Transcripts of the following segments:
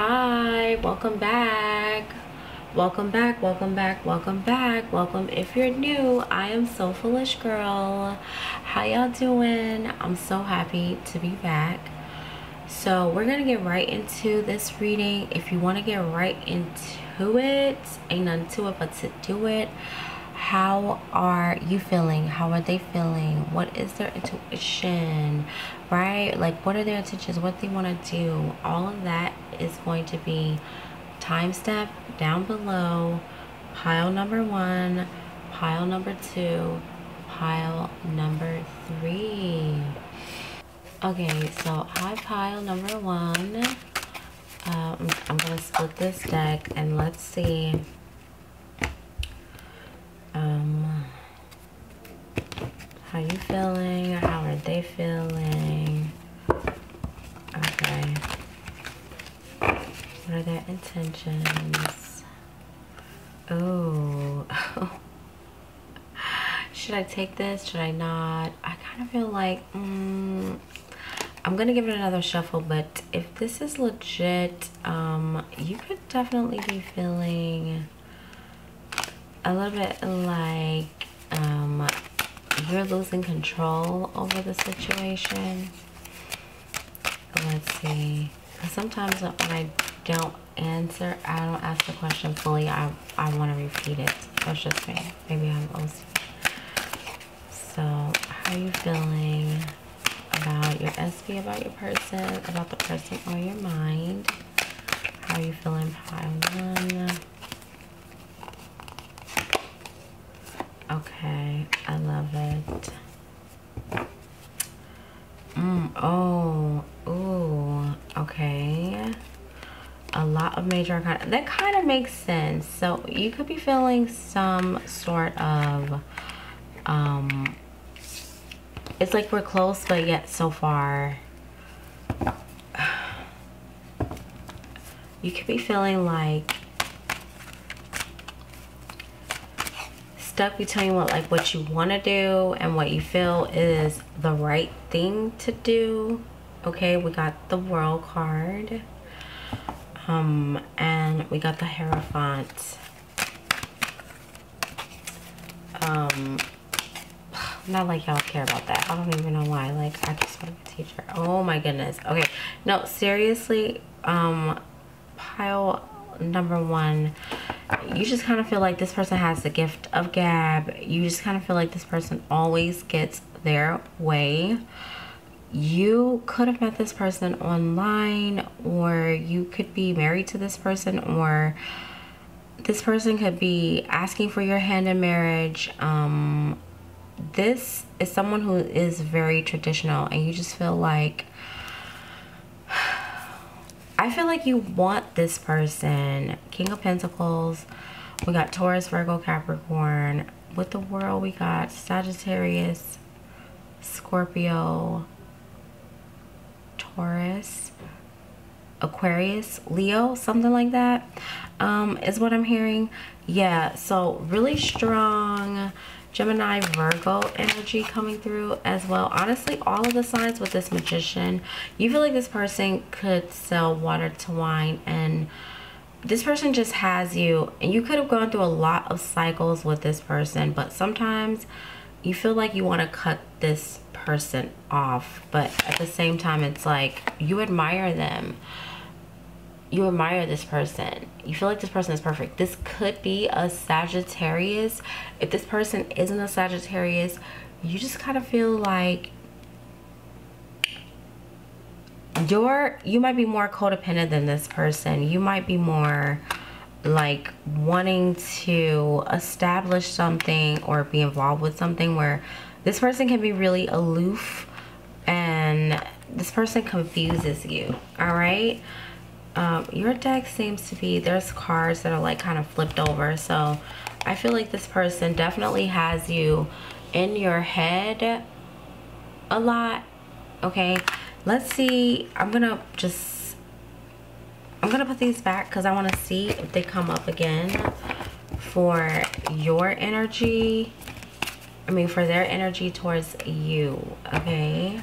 hi welcome back. Welcome back welcome back welcome back. Welcome. If you're new i am Soulfulish Girl. How y'all doing? I'm so happy to be back. So we're gonna get right into this reading. If you want to get right into it ain't nothing to it but to do it how are you feeling? How are they feeling? What is their intuition? Right? Like what are their intentions? What they want to do? All of that is going to be time step down below. Pile number one pile number two pile number three. Okay so high pile number one. Um, i'm gonna split this deck and let's see um, how you feeling? How are they feeling? Okay. What are their intentions? Oh. Should I take this? Should I not? I kind of feel like, mm, I'm gonna give it another shuffle, but if this is legit, um, you could definitely be feeling a little bit like um, you're losing control over the situation. Let's see. Sometimes when I don't answer, I don't ask the question fully. I, I want to repeat it. That's just me. Maybe I'm OCD. So, how are you feeling about your SP, about your person, about the person on your mind? How are you feeling pile one? Okay, I love it. Mm, oh, ooh, okay. A lot of major arcana. That kind of makes sense. So you could be feeling some sort of, um, it's like we're close, but yet so far. You could be feeling like stuck between what like what you want to do and what you feel is the right thing to do. Okay we got the world card um and we got the hierophant um not like y'all care about that. I don't even know why. Like i just want to be a teacher. Oh my goodness. Okay no seriously um pile number one you just kind of feel like this person has the gift of gab. You just kind of feel like this person always gets their way. You could have met this person online or you could be married to this person or this person could be asking for your hand in marriage. Um, this is someone who is very traditional and you just feel like I feel like you want this person. King of Pentacles. We got Taurus, Virgo, Capricorn. With the world, we got Sagittarius, Scorpio, Taurus, Aquarius, Leo, something like that. Um, is what I'm hearing. Yeah, so really strong Gemini, Virgo energy coming through as well. Honestly, all of the signs with this magician, you feel like this person could sell water to wine and this person just has you. And you could have gone through a lot of cycles with this person, but sometimes you feel like you want to cut this person off, but at the same time, it's like you admire them you admire this person. You feel like this person is perfect. This could be a Sagittarius. If this person isn't a Sagittarius, you just kind of feel like you're you might be more codependent than this person. You might be more like wanting to establish something or be involved with something where this person can be really aloof and this person confuses you all right um, your deck seems to be there's cards that are like kind of flipped over so I feel like this person definitely has you in your head a lot okay? Let's see I'm gonna just I'm gonna put these back because I want to see if they come up again for your energy I mean for their energy towards you okay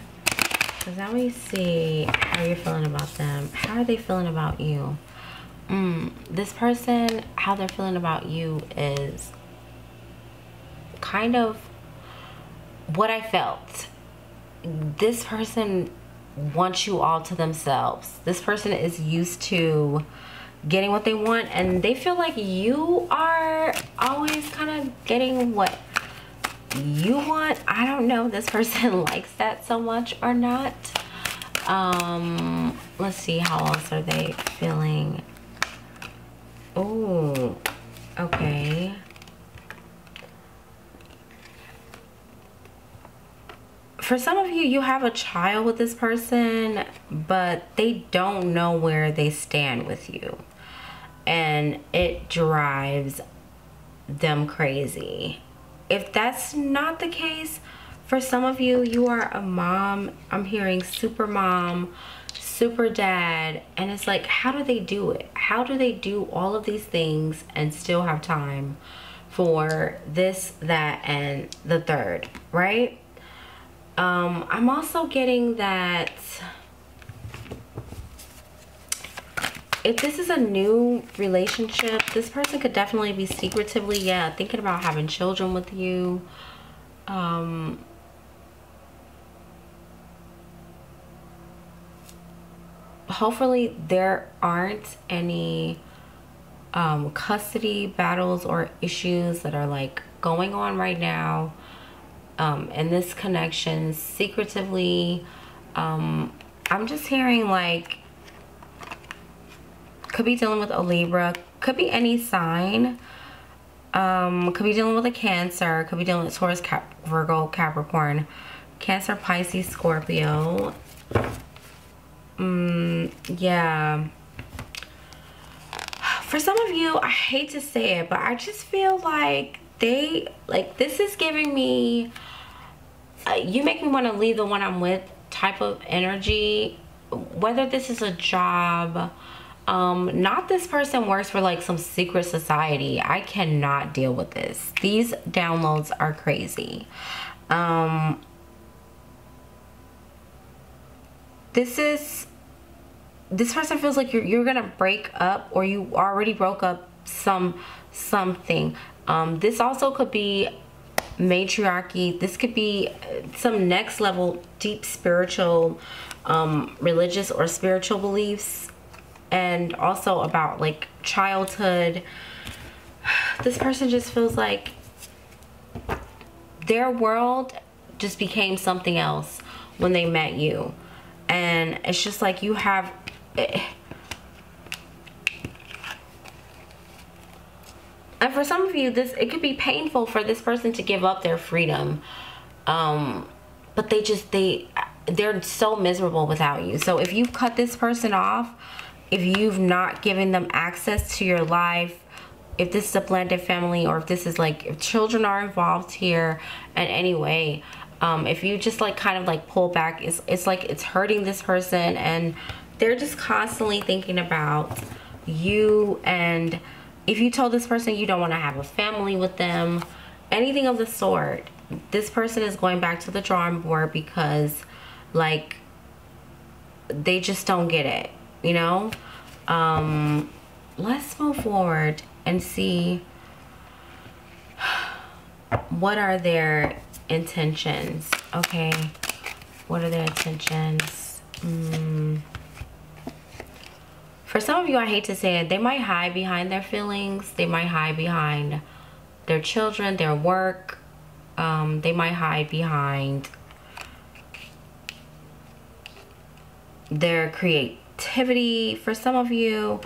because now we see how you're feeling about them. How are they feeling about you? mm, this person, how they're feeling about you is kind of what I felt. This person wants you all to themselves. This person is used to getting what they want and they feel like you are always kind of getting what you want. I don't know if this person likes that so much or not. Um, let's see, how else are they feeling? Oh, okay. For some of you, you have a child with this person, but they don't know where they stand with you. And it drives them crazy. If that's not the case, for some of you, you are a mom. I'm hearing super mom, super dad. And it's like, how do they do it? How do they do all of these things and still have time for this, that, and the third, right? Um, I'm also getting that if this is a new relationship, this person could definitely be secretively, yeah, thinking about having children with you. Um, hopefully there aren't any um, custody battles or issues that are like going on right now um, in this connection secretively um, I'm just hearing like could be dealing with a Libra. Could be any sign. Um, could be dealing with a Cancer. Could be dealing with Taurus Cap Virgo Capricorn. Cancer Pisces Scorpio. Mm, yeah. For some of you, I hate to say it, but I just feel like they, like, this is giving me, uh, you make me want to leave the one I'm with type of energy. Whether this is a job, um, not this person works for like some secret society. I cannot deal with this. These downloads are crazy. Um, this is this person feels like you're, you're gonna break up or you already broke up some something um, this also could be matriarchy this could be some next level deep spiritual um, religious or spiritual beliefs and also about like childhood this person just feels like their world just became something else when they met you. And it's just like you have and for some of you this it could be painful for this person to give up their freedom. Um but they just they they're so miserable without you. So if you cut this person off if you've not given them access to your life if this is a blended family or if this is like if children are involved here in any way um, if you just like kind of like pull back it's, it's like it's hurting this person and they're just constantly thinking about you and if you told this person you don't want to have a family with them anything of the sort this person is going back to the drawing board because like they just don't get it you know? Um let's move forward and see what are their intentions okay? What are their intentions? Mm. for some of you i hate to say it they might hide behind their feelings they might hide behind their children their work um, they might hide behind their creativity for some of you.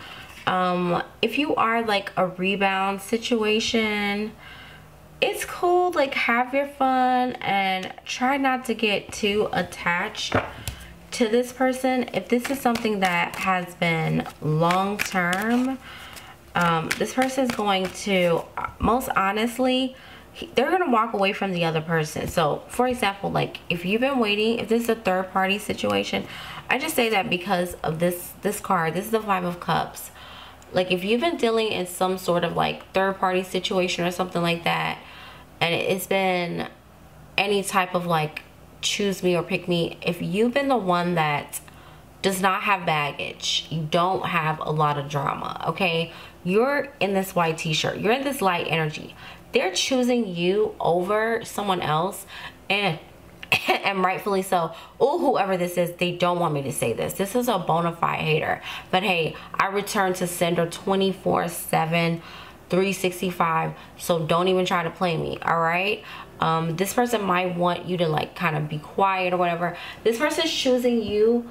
Um, if you are like a rebound situation it's cool like have your fun and try not to get too attached to this person. If this is something that has been long term um, this person is going to most honestly they're gonna walk away from the other person. So for example like if you've been waiting if this is a third party situation I just say that because of this this card this is the five of cups like if you've been dealing in some sort of like third party situation or something like that and it's been any type of like choose me or pick me if you've been the one that does not have baggage. You don't have a lot of drama, okay? You're in this white t-shirt. You're in this light energy. They're choosing you over someone else and and rightfully so. Oh, whoever this is, they don't want me to say this. This is a bona fide hater. But hey, I return to sender 24 7 365 so don't even try to play me all right um this person might want you to like kind of be quiet or whatever this person's choosing you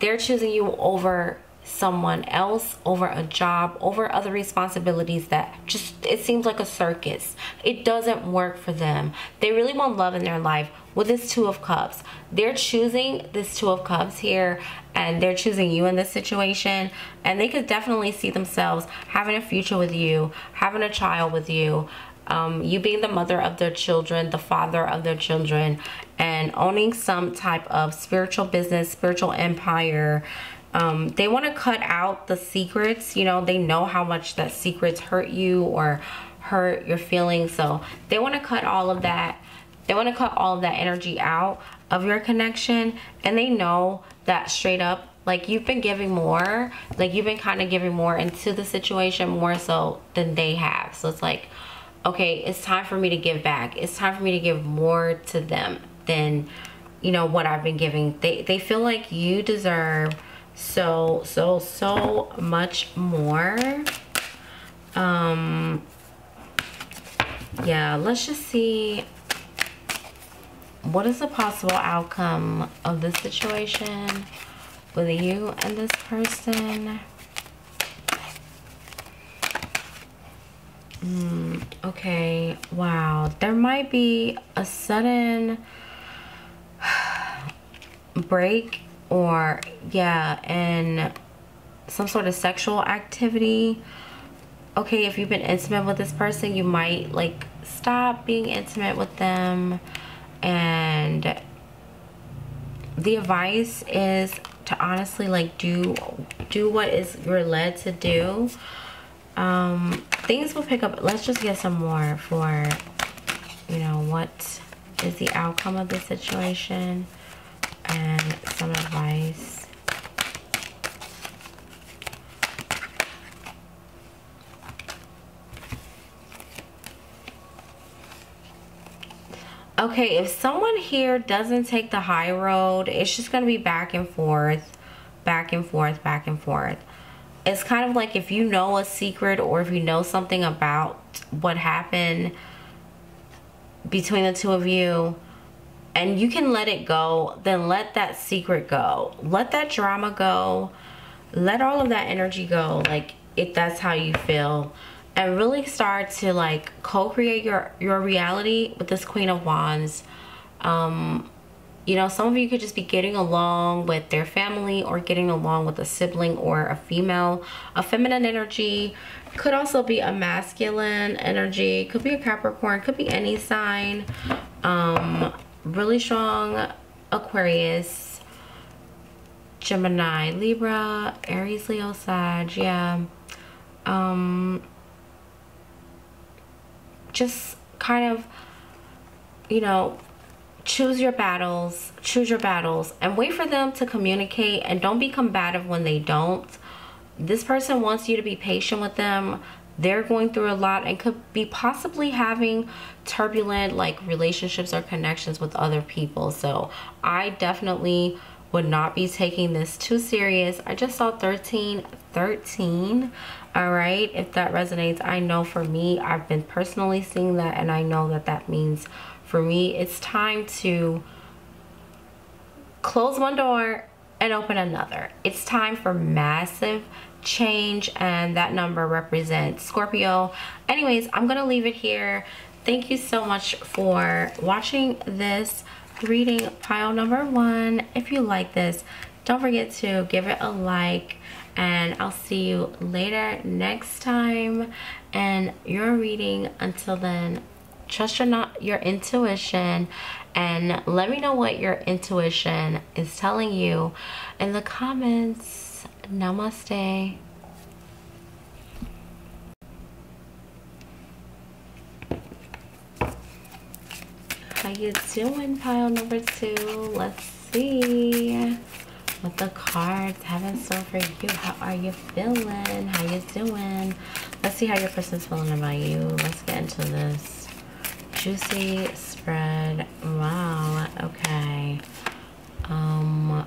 they're choosing you over someone else over a job over other responsibilities that just it seems like a circus. It doesn't work for them. They really want love in their life with this two of cups. They're choosing this two of cups here and they're choosing you in this situation and they could definitely see themselves having a future with you having a child with you um, you being the mother of their children, the father of their children, and owning some type of spiritual business, spiritual empire, um, they want to cut out the secrets you know they know how much that secrets hurt you or hurt your feelings so they want to cut all of that they want to cut all of that energy out of your connection and they know that straight up like you've been giving more like you've been kind of giving more into the situation more so than they have so it's like okay it's time for me to give back it's time for me to give more to them than you know what i've been giving. They they feel like you deserve so so so much more. Um yeah let's just see. What is the possible outcome of this situation with you and this person? Mm, okay wow. There might be a sudden break or yeah and some sort of sexual activity. Okay if you've been intimate with this person you might like stop being intimate with them. And the advice is to honestly like do do what is you're led to do. Um things will pick up. Let's just get some more for you know what is the outcome of the situation and some advice. Okay, if someone here doesn't take the high road, it's just going to be back and forth, back and forth, back and forth. It's kind of like if you know a secret or if you know something about what happened between the two of you, and you can let it go, then let that secret go. Let that drama go. Let all of that energy go. Like if that's how you feel. And really start to like co-create your, your reality with this Queen of Wands. Um, you know, some of you could just be getting along with their family or getting along with a sibling or a female. A feminine energy could also be a masculine energy. Could be a Capricorn. Could be any sign. Um, really strong Aquarius, Gemini, Libra, Aries, Leo, Sag, yeah. Um, just kind of, you know, choose your battles, choose your battles, and wait for them to communicate and don't be combative when they don't. This person wants you to be patient with them they're going through a lot and could be possibly having turbulent like relationships or connections with other people. So i definitely would not be taking this too serious. I just saw 13 13 all right? If that resonates i know for me i've been personally seeing that and i know that that means for me it's time to close one door and open another. It's time for massive change and that number represents Scorpio. Anyways, I'm going to leave it here. Thank you so much for watching this reading pile number one. If you like this, don't forget to give it a like and I'll see you later next time and your reading. Until then, trust your not your intuition and let me know what your intuition is telling you in the comments. Namaste. How you doing, pile number two? Let's see. What's the cards have in store for you. How are you feeling? How you doing? Let's see how your person's feeling about you. Let's get into this. Juicy spread. Wow. Okay. Um,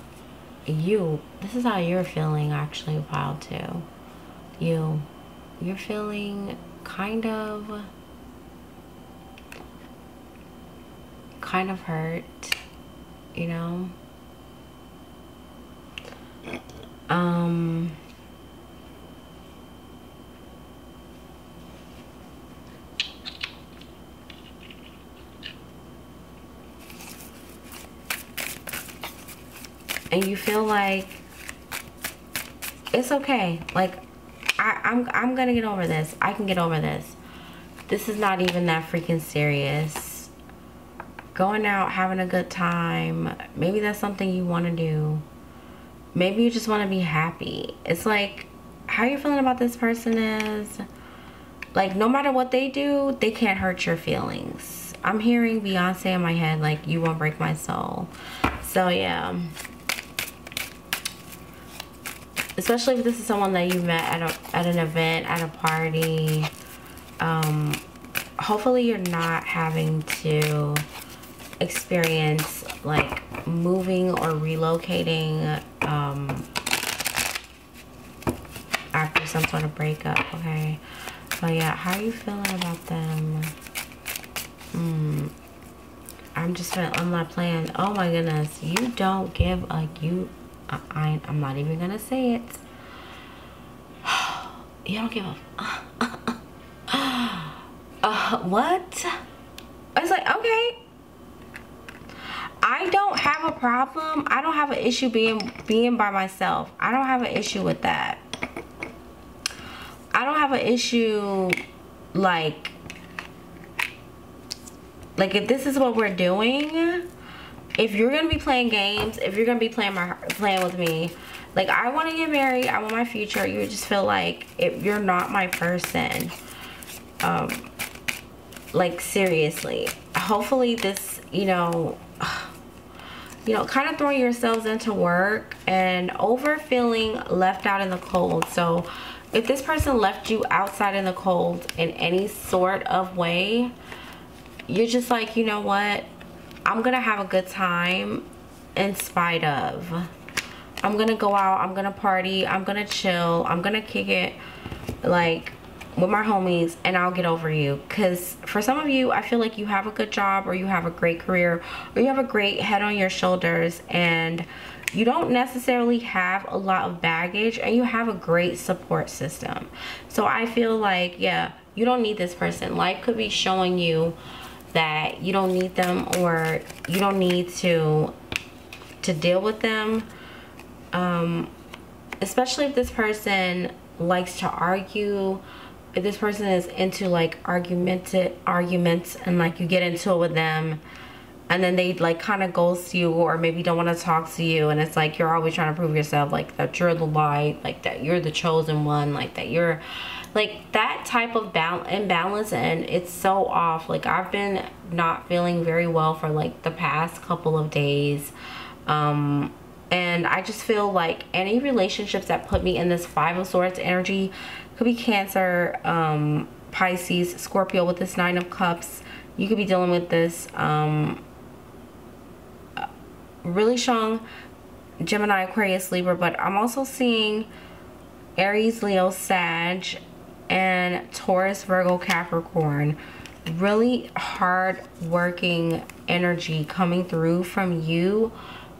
you. This is how you're feeling actually. Wow, too. You. You're feeling kind of kind of hurt, you know? Um, and you feel like it's okay. Like I, I'm I'm gonna get over this. I can get over this. This is not even that freaking serious going out, having a good time. Maybe that's something you want to do. Maybe you just want to be happy. It's like how you're feeling about this person is like no matter what they do, they can't hurt your feelings. I'm hearing Beyonce in my head like you won't break my soul. So yeah. Especially if this is someone that you met at a at an event, at a party. Um hopefully you're not having to experience like moving or relocating um, after some sort of breakup, okay? But yeah, how are you feeling about them? Hmm. I'm just I'm not playing. Oh my goodness. You don't give a, you, I, I, I'm not even gonna say it. you don't give a, uh, what? I was like, okay, I don't have a problem. I don't have an issue being being by myself. I don't have an issue with that. I don't have an issue like like if this is what we're doing, if you're gonna be playing games, if you're gonna be playing my playing with me, like I want to get married, I want my future. You just feel like if you're not my person, um, like seriously. Hopefully this, you know you know, kind of throwing yourselves into work and over feeling left out in the cold. So if this person left you outside in the cold in any sort of way, you're just like, you know what? I'm to have a good time in spite of. I'm to go out. I'm to party. I'm to chill. I'm to kick it. Like, with my homies and I'll get over you because for some of you I feel like you have a good job or you have a great career or you have a great head on your shoulders and you don't necessarily have a lot of baggage and you have a great support system so I feel like yeah you don't need this person life could be showing you that you don't need them or you don't need to to deal with them. Um, especially if this person likes to argue if this person is into like argumented arguments and like you get into it with them and then they like kind of ghost you or maybe don't want to talk to you and it's like you're always trying to prove yourself like that you're the light like that you're the chosen one like that you're like that type of balance imbalance and it's so off like i've been not feeling very well for like the past couple of days um and i just feel like any relationships that put me in this five of swords energy could be Cancer, um, Pisces, Scorpio with this Nine of Cups. You could be dealing with this um, really strong Gemini, Aquarius, Libra, but I'm also seeing Aries, Leo, Sag, and Taurus, Virgo, Capricorn. Really hard working energy coming through from you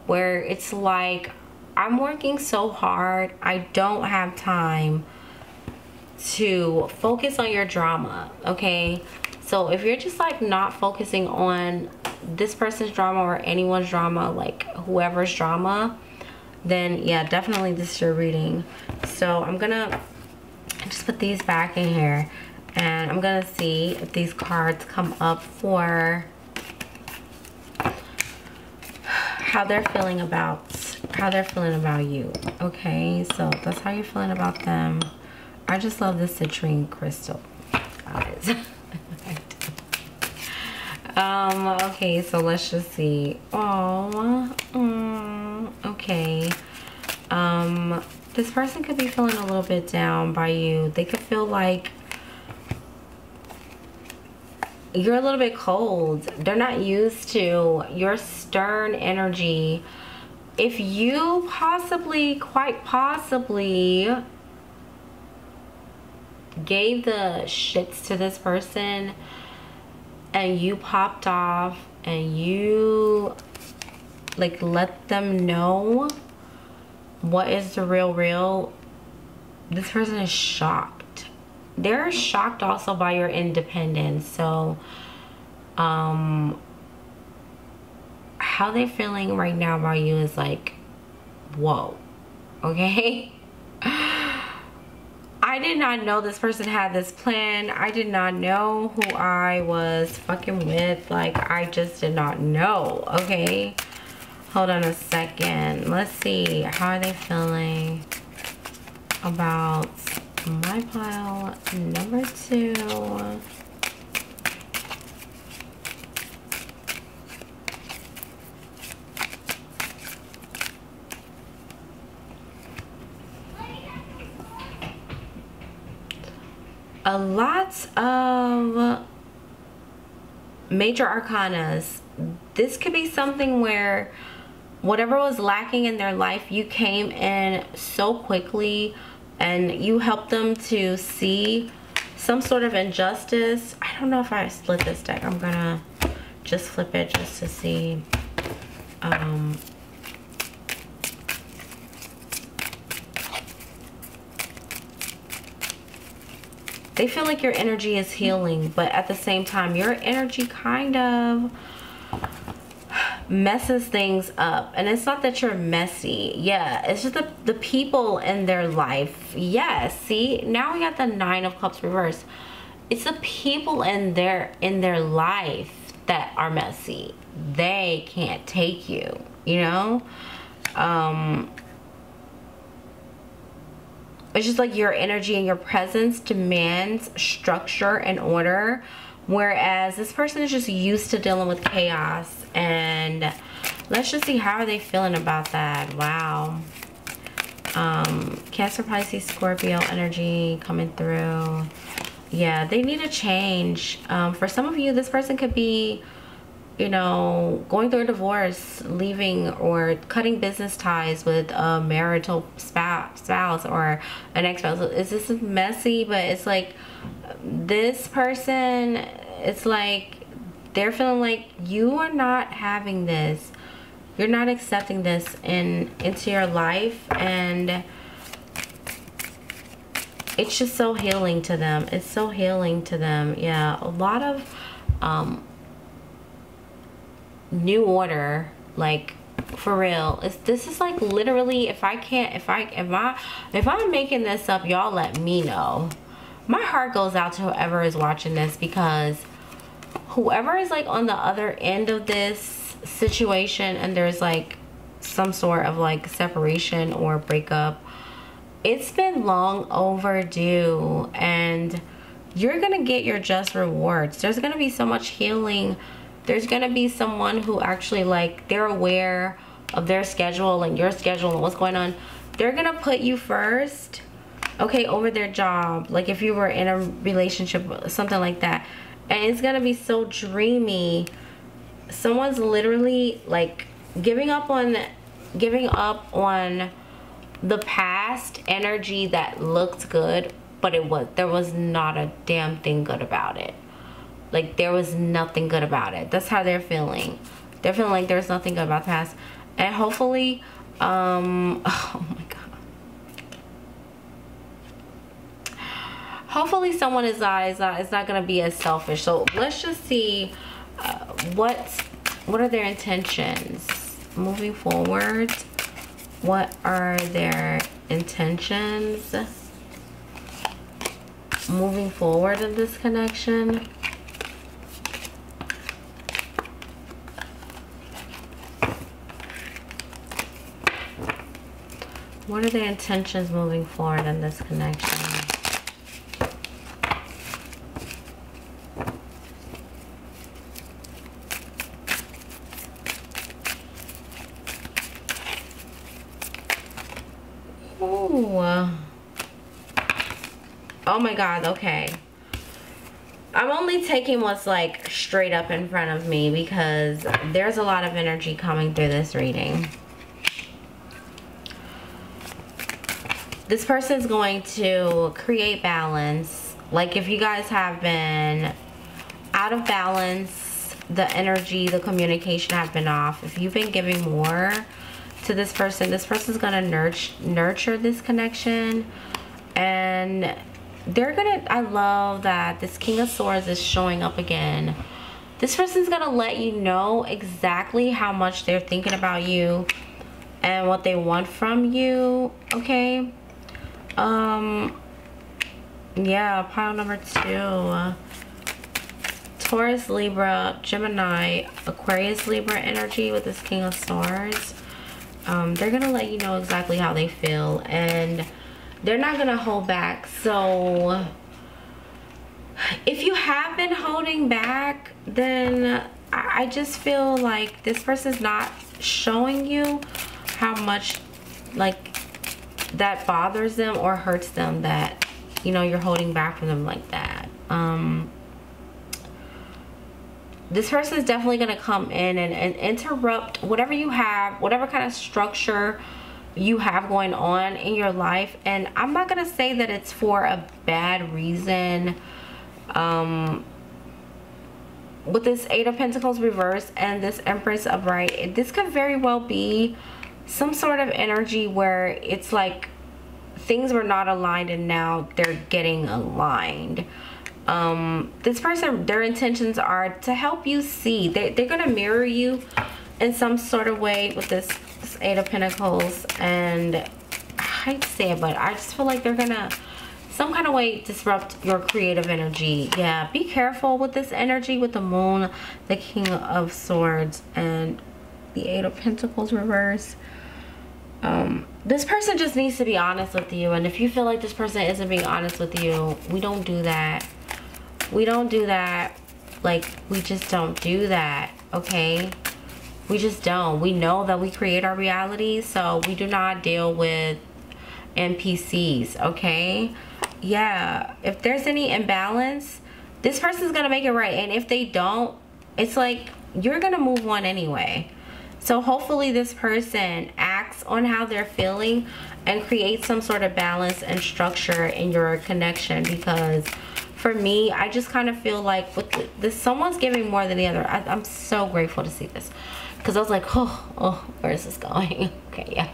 where it's like, I'm working so hard. I don't have time to focus on your drama, okay? So if you're just like not focusing on this person's drama or anyone's drama, like whoever's drama, then yeah, definitely this is your reading. So I'm gonna just put these back in here and I'm gonna see if these cards come up for how they're feeling about how they're feeling about you okay so that's how you're feeling about them I just love the citrine crystal guys. um, okay, so let's just see. Oh, mm, okay. um, this person could be feeling a little bit down by you. They could feel like you're a little bit cold. They're not used to your stern energy. If you possibly, quite possibly, gave the shits to this person and you popped off and you like let them know what is the real real this person is shocked they're shocked also by your independence so um how they're feeling right now about you is like whoa okay I did not know this person had this plan. I did not know who I was fucking with. Like, I just did not know, okay? Hold on a second. Let's see. How are they feeling about my pile number two? a lot of major arcanas. This could be something where whatever was lacking in their life, you came in so quickly and you helped them to see some sort of injustice. I don't know if I split this deck. I'm gonna just flip it just to see um, they feel like your energy is healing but at the same time your energy kind of messes things up. And it's not that you're messy. Yeah it's just the, the people in their life. Yes see now we got the nine of cups reversed. It's the people in their in their life that are messy. They can't take you you know? Um it's just like your energy and your presence demands structure and order whereas this person is just used to dealing with chaos and let's just see how are they feeling about that. Wow. Um cancer pisces scorpio energy coming through. Yeah they need a change. Um for some of you this person could be you know, going through a divorce, leaving or cutting business ties with a marital spouse or an ex-spouse. It's just messy, but it's like this person, it's like they're feeling like you are not having this. You're not accepting this in into your life and it's just so healing to them. It's so healing to them. Yeah, a lot of um new order like for real. It's this is like literally if i can't if i if i if i'm making this up y'all let me know. My heart goes out to whoever is watching this because whoever is like on the other end of this situation and there's like some sort of like separation or breakup it's been long overdue and you're gonna get your just rewards. There's gonna be so much healing there's gonna be someone who actually like they're aware of their schedule and your schedule and what's going on. They're gonna put you first okay over their job like if you were in a relationship something like that. And it's gonna be so dreamy. Someone's literally like giving up on giving up on the past energy that looked good but it was there was not a damn thing good about it like there was nothing good about it. That's how they're feeling. They're feeling like there's nothing good about the past. And hopefully, um, oh my God. Hopefully someone is not, is not, is not going to be as selfish. So let's just see uh, what, what are their intentions moving forward. What are their intentions moving forward in this connection? What are the intentions moving forward in this connection? Ooh. Uh, oh my god, okay. I'm only taking what's like straight up in front of me because there's a lot of energy coming through this reading. This person is going to create balance. Like if you guys have been out of balance, the energy, the communication have been off. If you've been giving more to this person, this person's going to nurture, nurture this connection and they're gonna i love that this king of swords is showing up again this person's gonna let you know exactly how much they're thinking about you and what they want from you okay um yeah pile number two. Taurus libra gemini aquarius libra energy with this king of swords. Um they're gonna let you know exactly how they feel and they're not gonna hold back. So if you have been holding back then I just feel like this person's not showing you how much like that bothers them or hurts them that you know you're holding back from them like that. Um this person is definitely going to come in and, and interrupt whatever you have whatever kind of structure you have going on in your life. And i'm not gonna say that it's for a bad reason. Um with this eight of pentacles reversed and this empress upright this could very well be some sort of energy where it's like things were not aligned and now they're getting aligned um this person their intentions are to help you see they, they're gonna mirror you in some sort of way with this Eight of Pentacles and I hate to say it, but I just feel like they're gonna some kind of way disrupt your creative energy. Yeah, be careful with this energy with the moon, the king of swords, and the eight of pentacles reverse. Um, this person just needs to be honest with you. And if you feel like this person isn't being honest with you, we don't do that. We don't do that. Like, we just don't do that. Okay? We just don't. We know that we create our reality, so we do not deal with NPCs, okay? Yeah, if there's any imbalance, this person's gonna make it right. And if they don't, it's like you're gonna move on anyway. So hopefully this person acts on how they're feeling and creates some sort of balance and structure in your connection because for me, I just kind of feel like with this, someone's giving more than the other. I, I'm so grateful to see this because I was like, oh, oh, where is this going? okay, yeah.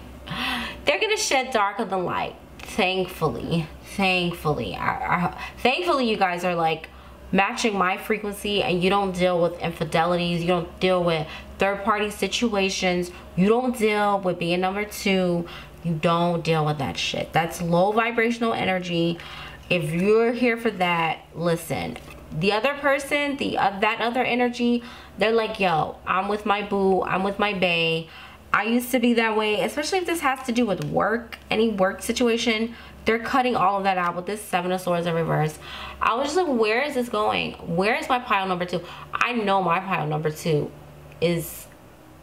They're gonna shed darker than light. Thankfully, thankfully, I, I, thankfully, you guys are like matching my frequency, and you don't deal with infidelities. You don't deal with third-party situations. You don't deal with being number two. You don't deal with that shit. That's low vibrational energy. If you're here for that, listen. The other person, the uh, that other energy, they're like, yo, I'm with my boo, I'm with my bae. I used to be that way, especially if this has to do with work, any work situation. They're cutting all of that out with this Seven of Swords in reverse. I was just like, where is this going? Where is my pile number two? I know my pile number two is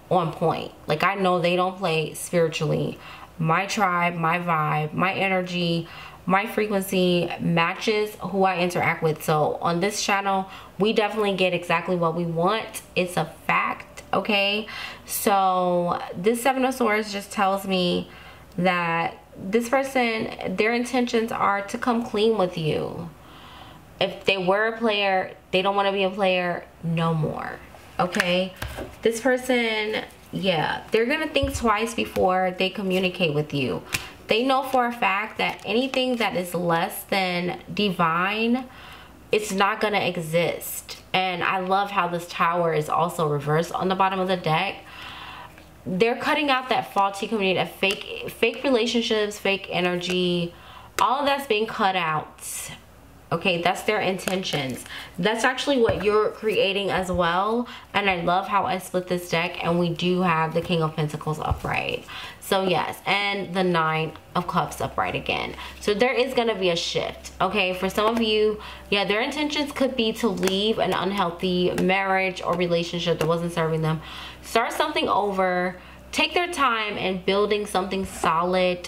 on point. Like, I know they don't play spiritually. My tribe, my vibe, my energy, my frequency matches who I interact with. So on this channel, we definitely get exactly what we want. It's a fact, okay? So this Seven of Swords just tells me that this person, their intentions are to come clean with you. If they were a player, they don't want to be a player no more, okay? This person, yeah, they're to think twice before they communicate with you. They know for a fact that anything that is less than divine it's not to exist. And i love how this tower is also reversed on the bottom of the deck. They're cutting out that faulty community of fake fake relationships fake energy. All of that's being cut out okay that's their intentions. That's actually what you're creating as well and i love how i split this deck and we do have the king of pentacles upright. So yes and the nine of cups upright again. So there is going to be a shift okay? For some of you yeah their intentions could be to leave an unhealthy marriage or relationship that wasn't serving them. Start something over take their time and building something solid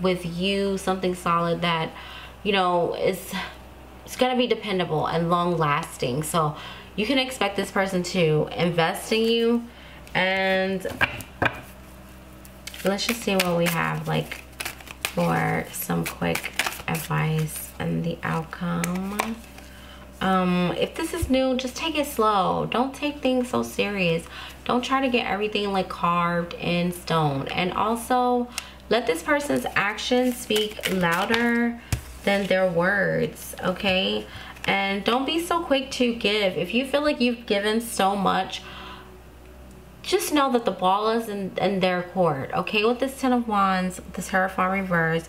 with you something solid that you know is it's gonna be dependable and long lasting so you can expect this person to invest in you and let's just see what we have like for some quick advice and the outcome. Um if this is new just take it slow. Don't take things so serious. Don't try to get everything like carved in stone. And also let this person's actions speak louder than their words okay? And don't be so quick to give. If you feel like you've given so much just know that the ball is in, in their court okay? With this ten of wands this hierophant reverse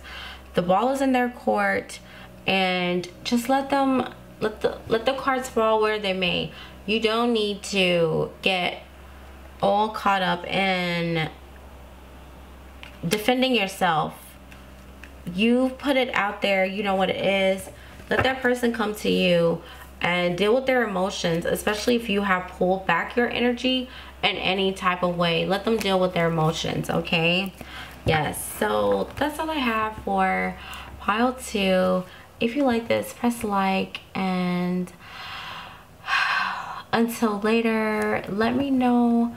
the ball is in their court and just let them let the let the cards fall where they may. You don't need to get all caught up in defending yourself you put it out there you know what it is let that person come to you and deal with their emotions especially if you have pulled back your energy in any type of way. Let them deal with their emotions okay? Yes so that's all i have for pile two. If you like this press like and until later let me know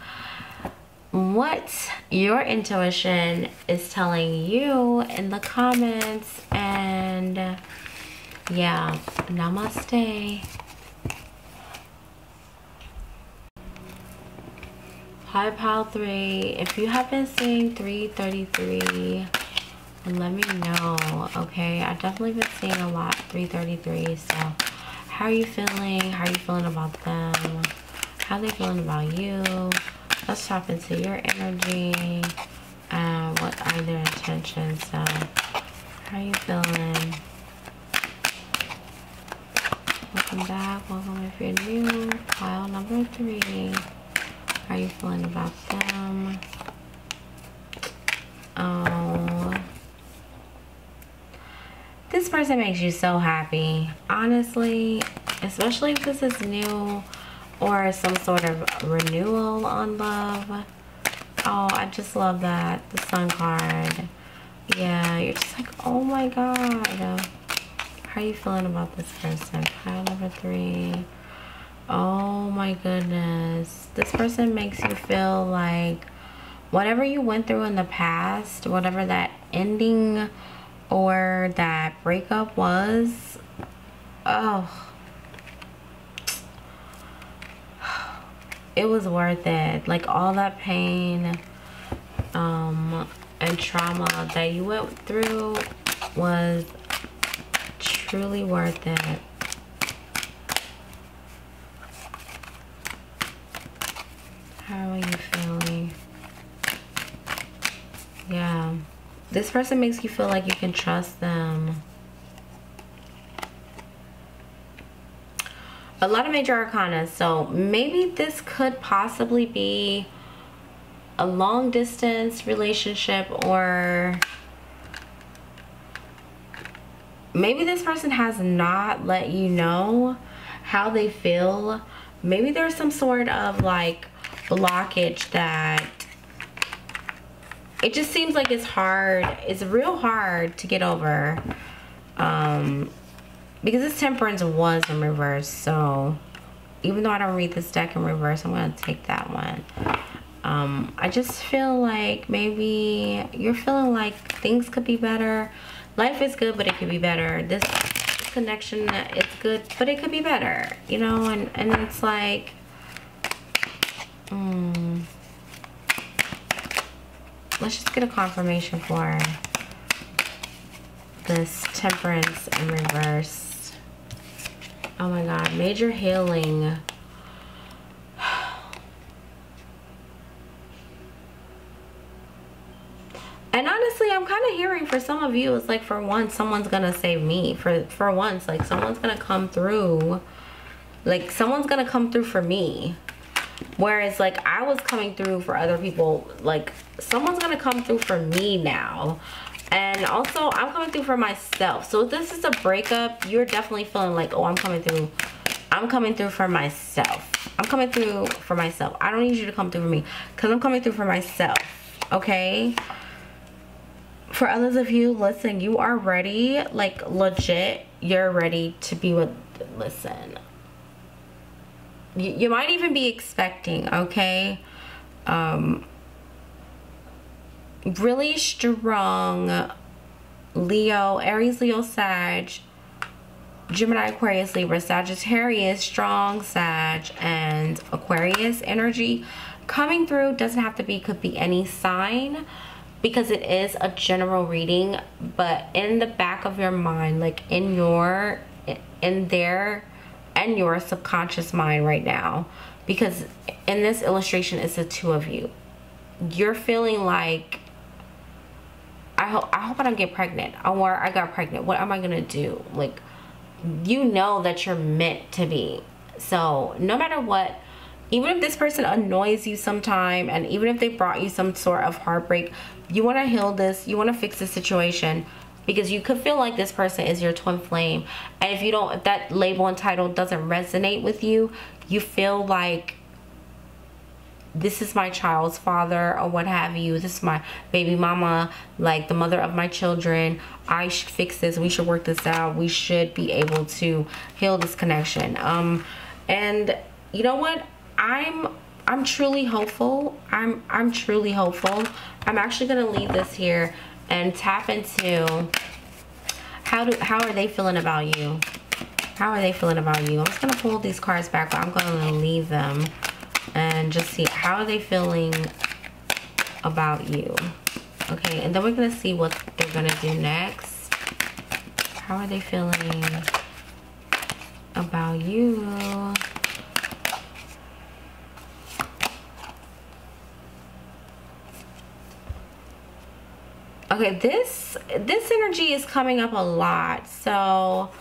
what your intuition is telling you in the comments. And yeah namaste. Hi pile 3 if you have been seeing 333 let me know okay? I definitely been seeing a lot 333 so how are you feeling? How are you feeling about them? How are they feeling about you let's tap into your energy. And what are their intentions how are you feeling? Welcome back. Welcome if you're new. Pile number three. How are you feeling about them? Oh. This person makes you so happy. Honestly especially if this is new or some sort of renewal on love. Oh, I just love that. The sun card. Yeah, you're just like, oh my god. How are you feeling about this person? Pile number three. Oh my goodness. This person makes you feel like whatever you went through in the past, whatever that ending or that breakup was, oh, it was worth it. Like all that pain um and trauma that you went through was truly worth it. How are you feeling? Yeah. This person makes you feel like you can trust them a lot of major arcana so maybe this could possibly be a long distance relationship or maybe this person has not let you know how they feel. Maybe there's some sort of like blockage that it just seems like it's hard it's real hard to get over um because this temperance was in reverse so even though I don't read this deck in reverse I'm gonna take that one. Um, I just feel like maybe you're feeling like things could be better. Life is good but it could be better. This connection it's good but it could be better you know and and it's like mm, let's just get a confirmation for this temperance in reverse Oh my God, major healing. And honestly, I'm kind of hearing for some of you, it's like for once, someone's going to save me. For, for once, like someone's going to come through. Like someone's going to come through for me. Whereas like I was coming through for other people. Like someone's going to come through for me now and also i'm coming through for myself. So if this is a breakup. You're definitely feeling like oh i'm coming through i'm coming through for myself. I'm coming through for myself. I don't need you to come through for me because i'm coming through for myself okay? For others of you, listen, you are ready, like legit, you're ready to be with, listen. You, you might even be expecting, okay? Um, really strong Leo, Aries, Leo, Sag, Gemini, Aquarius, Libra, Sagittarius, strong Sag, and Aquarius energy coming through. Doesn't have to be, could be any sign because it is a general reading. But in the back of your mind, like in your, in there, and your subconscious mind right now, because in this illustration, it's the two of you. You're feeling like I hope I hope I don't get pregnant or I got pregnant. What am I gonna do? Like you know that you're meant to be. So no matter what, even if this person annoys you sometime and even if they brought you some sort of heartbreak, you want to heal this, you want to fix the situation because you could feel like this person is your twin flame. And if you don't, if that label and title doesn't resonate with you, you feel like this is my child's father or what have you. This is my baby mama like the mother of my children. I should fix this. We should work this out. We should be able to heal this connection. Um and you know what? I'm i'm truly hopeful. I'm i'm truly hopeful. I'm actually gonna leave this here and tap into how do how are they feeling about you? How are they feeling about you? I'm just gonna pull these cards back but i'm gonna leave them and just see how are they feeling about you. Okay and then we're gonna see what they're gonna do next. How are they feeling about you? Okay this this energy is coming up a lot so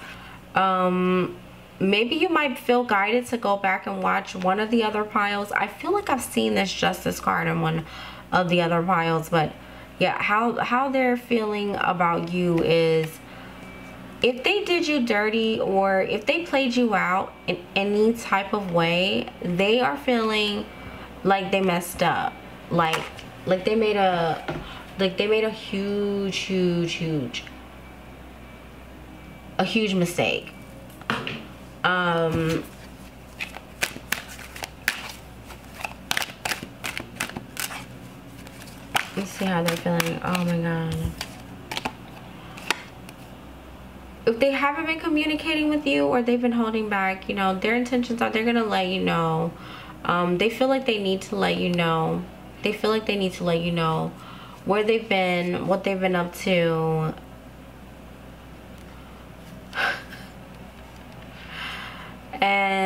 um maybe you might feel guided to go back and watch one of the other piles. I feel like i've seen this justice card in one of the other piles but yeah how how they're feeling about you is if they did you dirty or if they played you out in any type of way they are feeling like they messed up. Like like they made a like they made a huge huge huge a huge mistake um, let's see how they're feeling. Oh my god. If they haven't been communicating with you or they've been holding back, you know, their intentions are they're going to let you know. Um, they feel like they need to let you know. They feel like they need to let you know where they've been, what they've been up to,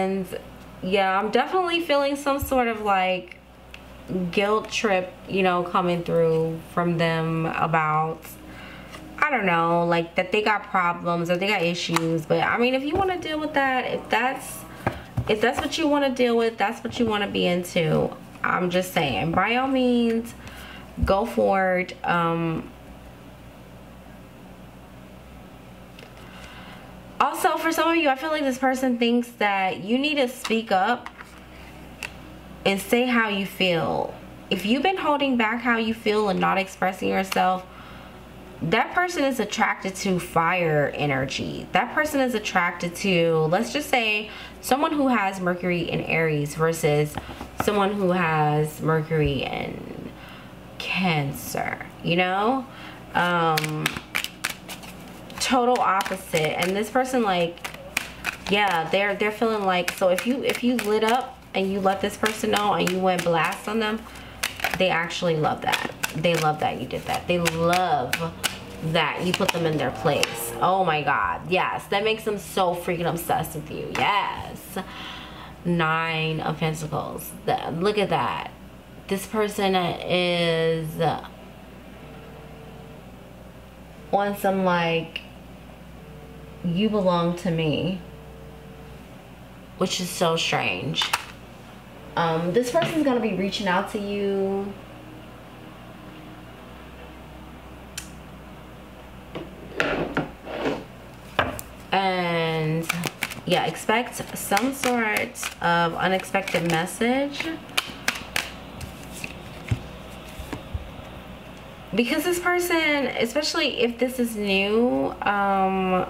and yeah i'm definitely feeling some sort of like guilt trip you know coming through from them about i don't know like that they got problems or they got issues. But i mean if you want to deal with that if that's if that's what you want to deal with that's what you want to be into i'm just saying. By all means go for it. Um also for some of you i feel like this person thinks that you need to speak up and say how you feel. If you've been holding back how you feel and not expressing yourself that person is attracted to fire energy. That person is attracted to let's just say someone who has mercury in aries versus someone who has mercury in cancer you know? Um total opposite. And this person like yeah they're they're feeling like so if you if you lit up and you let this person know and you went blast on them they actually love that. They love that you did that. They love that you put them in their place. Oh my god. Yes that makes them so freaking obsessed with you. Yes. Nine of pentacles. Look at that. This person is on some like you belong to me. Which is so strange. Um, this person's gonna be reaching out to you. And yeah expect some sort of unexpected message. Because this person, especially if this is new, um,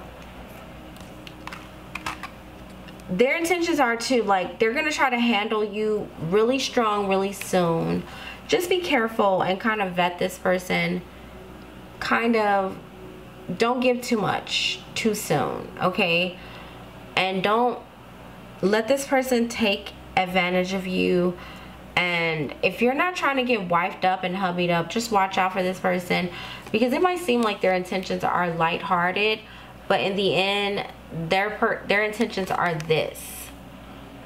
their intentions are to like they're gonna try to handle you really strong really soon. Just be careful and kind of vet this person. Kind of don't give too much too soon okay? And don't let this person take advantage of you. And if you're not trying to get wifed up and hubbied up just watch out for this person because it might seem like their intentions are lighthearted but in the end their per their intentions are this.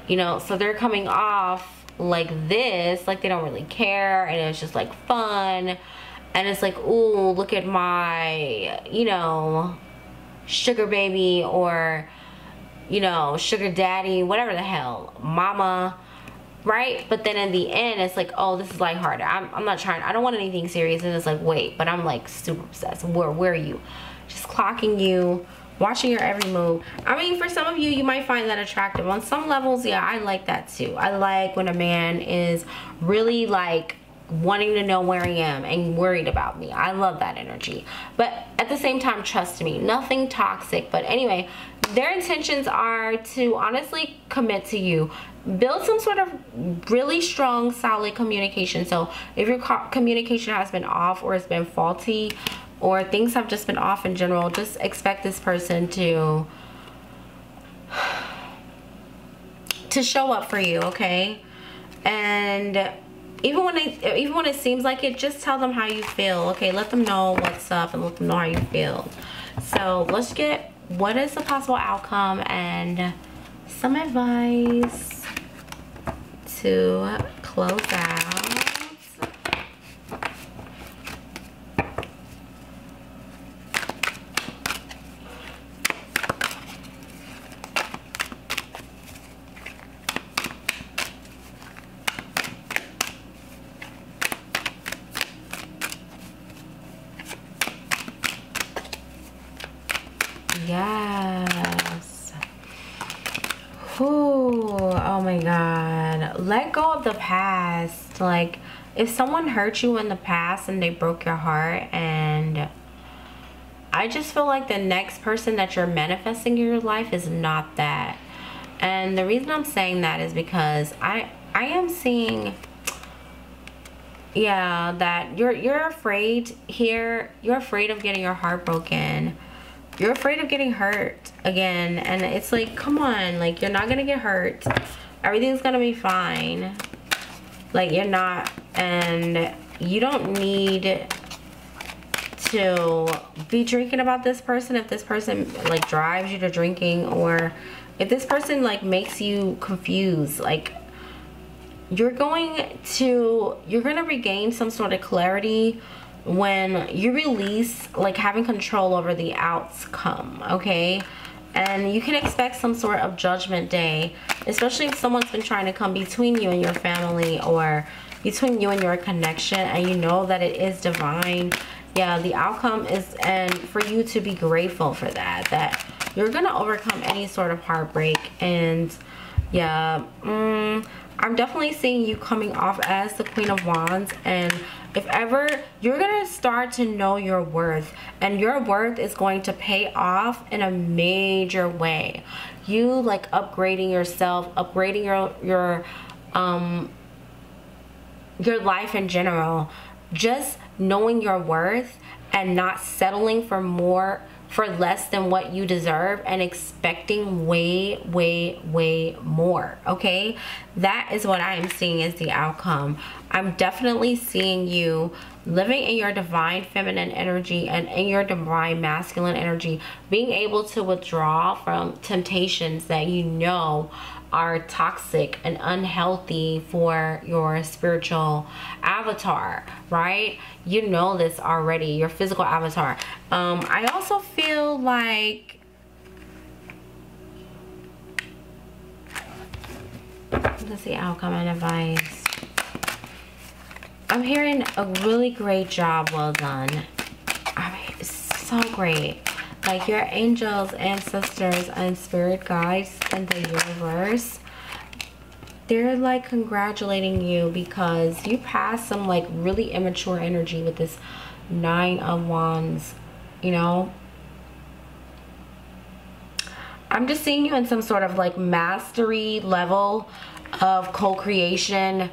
You know so they're coming off like this like they don't really care and it's just like fun. And it's like ooh look at my you know sugar baby or you know sugar daddy whatever the hell mama. Right? But then in the end it's like oh this is lighthearted. I'm, I'm not trying I don't want anything serious. And it's like wait but I'm like super obsessed. Where where are you just clocking you watching your every move. I mean, for some of you, you might find that attractive. On some levels, yeah, I like that too. I like when a man is really like wanting to know where I am and worried about me. I love that energy. But at the same time, trust me, nothing toxic. But anyway, their intentions are to honestly commit to you. Build some sort of really strong, solid communication. So if your communication has been off or it's been faulty, or things have just been off in general, just expect this person to to show up for you, okay? And even when it even when it seems like it, just tell them how you feel, okay? Let them know what's up and let them know how you feel. So let's get what is the possible outcome and some advice to close out. Yes. Ooh, oh my God. Let go of the past. Like, if someone hurt you in the past and they broke your heart and I just feel like the next person that you're manifesting in your life is not that. And the reason I'm saying that is because I I am seeing yeah, that you're you're afraid here. You're afraid of getting your heart broken you're afraid of getting hurt again and it's like come on like you're not gonna get hurt everything's gonna be fine like you're not and you don't need to be drinking about this person if this person like drives you to drinking or if this person like makes you confused. Like you're going to you're gonna regain some sort of clarity when you release like having control over the outcome okay and you can expect some sort of judgment day especially if someone's been trying to come between you and your family or between you and your connection and you know that it is divine. Yeah the outcome is and for you to be grateful for that that you're gonna overcome any sort of heartbreak. And yeah mm, i'm definitely seeing you coming off as the queen of wands and if ever you're gonna start to know your worth and your worth is going to pay off in a major way. You like upgrading yourself upgrading your your um your life in general. Just knowing your worth and not settling for more for less than what you deserve and expecting way, way, way more, okay? That is what I am seeing as the outcome. I'm definitely seeing you living in your divine feminine energy and in your divine masculine energy, being able to withdraw from temptations that you know are toxic and unhealthy for your spiritual avatar, right? You know this already, your physical avatar. Um, I also feel like let's see outcome and advice. I'm hearing a really great job well done. I mean, so great like your angels ancestors and spirit guides in the universe. They're like congratulating you because you passed some like really immature energy with this nine of wands you know? I'm just seeing you in some sort of like mastery level of co-creation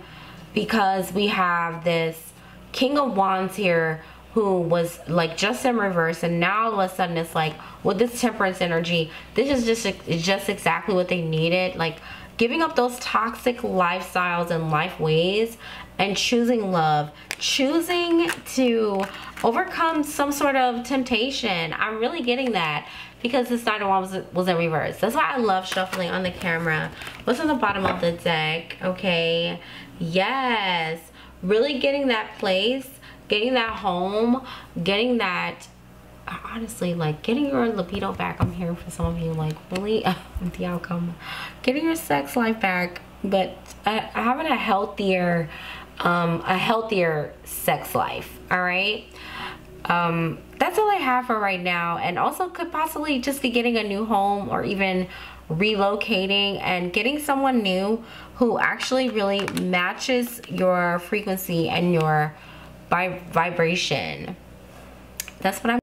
because we have this king of wands here who was like just in reverse and now all of a sudden it's like with this temperance energy this is just just exactly what they needed. Like giving up those toxic lifestyles and life ways and choosing love choosing to overcome some sort of temptation. I'm really getting that because the starter one was, was in reverse. That's why i love shuffling on the camera. What's on the bottom of the deck? Okay. Yes. Really getting that place getting that home getting that honestly like getting your libido back. I'm here for some of you like really the outcome. Getting your sex life back but uh, having a healthier um a healthier sex life all right? Um that's all i have for right now. And also could possibly just be getting a new home or even relocating and getting someone new who actually really matches your frequency and your vibration that's what i'm